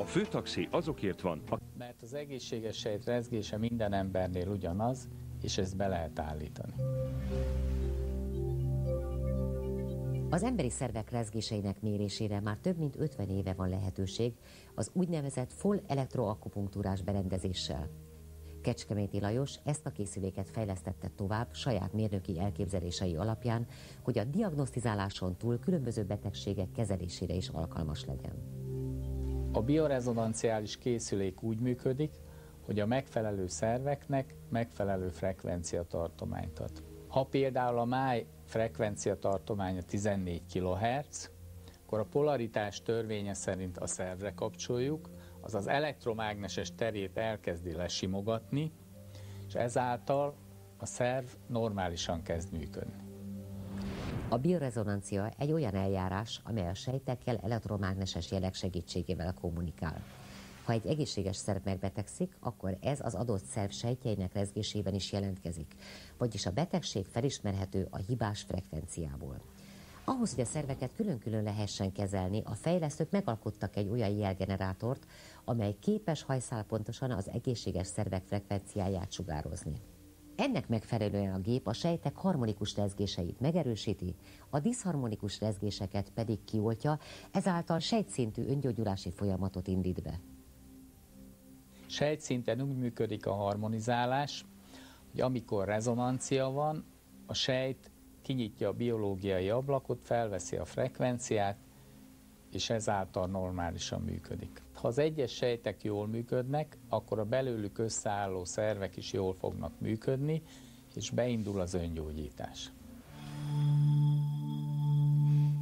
A főtaxi azokért van, a... Mert az egészséges sejt rezgése minden embernél ugyanaz, és ezt be lehet állítani. Az emberi szervek rezgéseinek mérésére már több mint 50 éve van lehetőség az úgynevezett full elektroakupunktúrás berendezéssel. Kecskeméti Lajos ezt a készüléket fejlesztette tovább saját mérnöki elképzelései alapján, hogy a diagnosztizáláson túl különböző betegségek kezelésére is alkalmas legyen. A biorezonanciális készülék úgy működik, hogy a megfelelő szerveknek megfelelő frekvencia tartományt ad. Ha például a máj frekvencia tartománya 14 kHz, akkor a polaritás törvénye szerint a szervre kapcsoljuk, az az elektromágneses terét elkezdi lesimogatni, és ezáltal a szerv normálisan kezd működni. A biorezonancia egy olyan eljárás, amely a sejtekkel elektromágneses jelek segítségével kommunikál. Ha egy egészséges szerv megbetegszik, akkor ez az adott szerv sejtjeinek rezgésében is jelentkezik, vagyis a betegség felismerhető a hibás frekvenciából. Ahhoz, hogy a szerveket külön-külön lehessen kezelni, a fejlesztők megalkottak egy olyan jelgenerátort, amely képes hajszálpontosan az egészséges szervek frekvenciáját sugározni. Ennek megfelelően a gép a sejtek harmonikus rezgéseit megerősíti, a diszharmonikus rezgéseket pedig kioltja, ezáltal sejtszintű öngyógyulási folyamatot indít be. Sejtszinten úgy működik a harmonizálás, hogy amikor rezonancia van, a sejt kinyitja a biológiai ablakot, felveszi a frekvenciát, és ezáltal normálisan működik. Ha az egyes sejtek jól működnek, akkor a belőlük összeálló szervek is jól fognak működni, és beindul az öngyógyítás.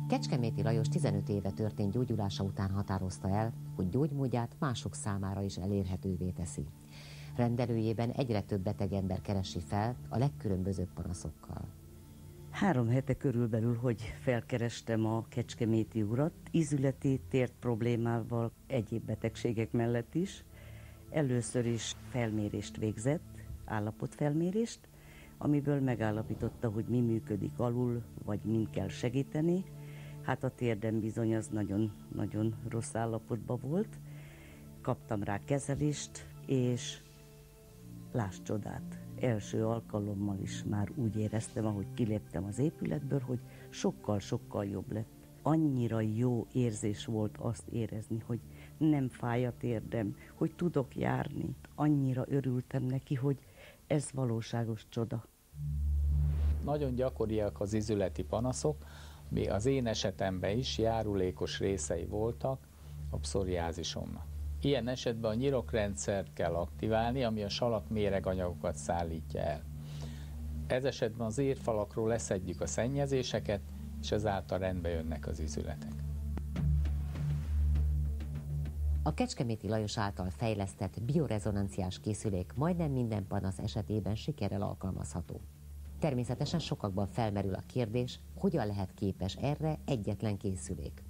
Kecskeméti Lajos 15 éve történt gyógyulása után határozta el, hogy gyógymódját mások számára is elérhetővé teszi. Rendelőjében egyre több beteg ember keresi fel a legkülönbözőbb panaszokkal. Három hete körülbelül, hogy felkerestem a Kecskeméti urat, ízületi tért problémával, egyéb betegségek mellett is. Először is felmérést végzett, állapotfelmérést, amiből megállapította, hogy mi működik alul, vagy min kell segíteni. Hát a térdem bizony az nagyon-nagyon rossz állapotban volt. Kaptam rá kezelést, és láss csodát, első alkalommal is már úgy éreztem, ahogy kiléptem az épületből, hogy sokkal-sokkal jobb lett. Annyira jó érzés volt azt érezni, hogy nem fáj a térdem, hogy tudok járni. Annyira örültem neki, hogy ez valóságos csoda. Nagyon gyakoriak az izületi panaszok, mi az én esetemben is járulékos részei voltak a pszoriázisomnak. Ilyen esetben a nyirokrendszert kell aktiválni, ami a salak méreganyagokat szállítja el. Ez esetben az érfalakról leszedjük a szennyezéseket, és ezáltal rendbe jönnek az izületek. A Kecskeméti Lajos által fejlesztett biorezonanciás készülék majdnem minden panasz esetében sikerrel alkalmazható. Természetesen sokakban felmerül a kérdés, hogyan lehet képes erre egyetlen készülék.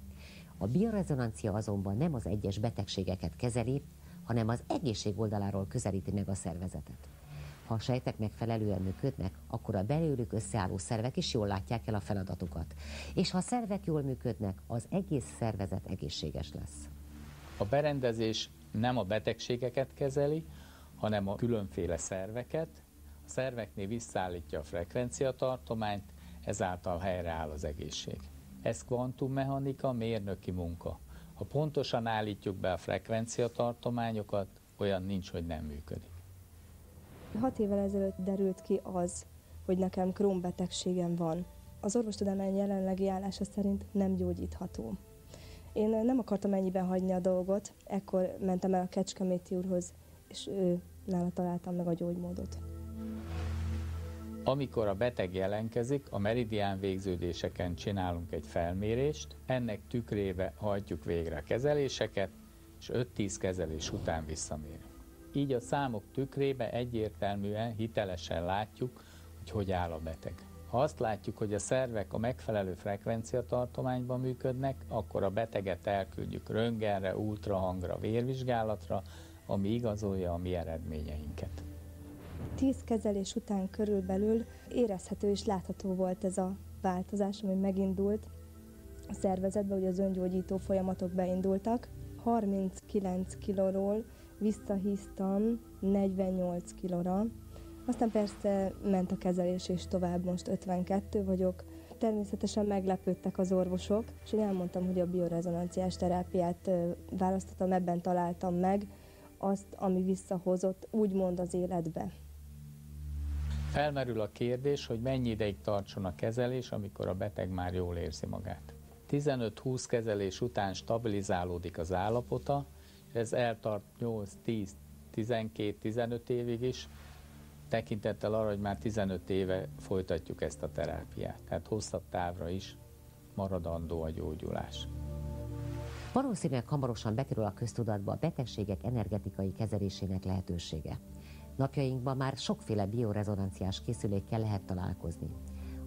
A biorezonancia azonban nem az egyes betegségeket kezeli, hanem az egészség oldaláról közelíti meg a szervezetet. Ha a sejtek megfelelően működnek, akkor a belőlük összeálló szervek is jól látják el a feladatukat. És ha a szervek jól működnek, az egész szervezet egészséges lesz. A berendezés nem a betegségeket kezeli, hanem a különféle szerveket. A szerveknél visszaállítja a frekvenciatartományt, ezáltal helyreáll az egészség. Ez kvantummechanika, mérnöki munka. Ha pontosan állítjuk be a frekvenciatartományokat, olyan nincs, hogy nem működik. Hat évvel ezelőtt derült ki az, hogy nekem Crohn betegségem van. Az orvostudomány jelenlegi állása szerint nem gyógyítható. Én nem akartam ennyiben hagyni a dolgot, ekkor mentem el a Kecskeméti úrhoz, és ő nála találtam meg a gyógymódot. Amikor a beteg jelenkezik, a meridián végződéseken csinálunk egy felmérést, ennek tükrébe hajtjuk végre a kezeléseket, és 5-10 kezelés után visszamérünk. Így a számok tükrébe egyértelműen, hitelesen látjuk, hogy hogy áll a beteg. Ha azt látjuk, hogy a szervek a megfelelő frekvenciatartományban működnek, akkor a beteget elküldjük röntgenre, ultrahangra, vérvizsgálatra, ami igazolja a mi eredményeinket. Tíz kezelés után körülbelül érezhető és látható volt ez a változás, ami megindult a szervezetbe, hogy az öngyógyító folyamatok beindultak. 39 kilóról visszahíztam 48 kilóra. Aztán persze ment a kezelés, és tovább most 52 vagyok. Természetesen meglepődtek az orvosok, és én elmondtam, hogy a biorezonanciás terápiát választottam, ebben találtam meg azt, ami visszahozott úgymond az életbe. Felmerül a kérdés, hogy mennyi ideig tartson a kezelés, amikor a beteg már jól érzi magát. 15-20 kezelés után stabilizálódik az állapota, ez eltart 8-10-12-15 évig is, tekintettel arra, hogy már 15 éve folytatjuk ezt a terápiát, tehát hosszabb távra is maradandó a gyógyulás. Valószínűleg hamarosan bekerül a köztudatba a betegségek energetikai kezelésének lehetősége. Napjainkban már sokféle biorezonanciás készülékkel lehet találkozni.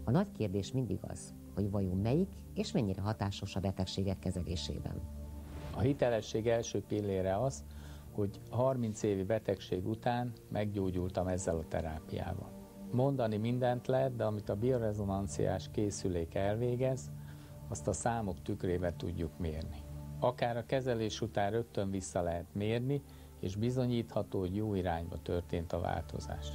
A nagy kérdés mindig az, hogy vajon melyik és mennyire hatásos a betegségek kezelésében. A hitelesség első pillére az, hogy 30 évi betegség után meggyógyultam ezzel a terápiával. Mondani mindent lehet, de amit a biorezonanciás készülék elvégez, azt a számok tükrébe tudjuk mérni. Akár a kezelés után rögtön vissza lehet mérni, és bizonyítható, hogy jó irányba történt a változás.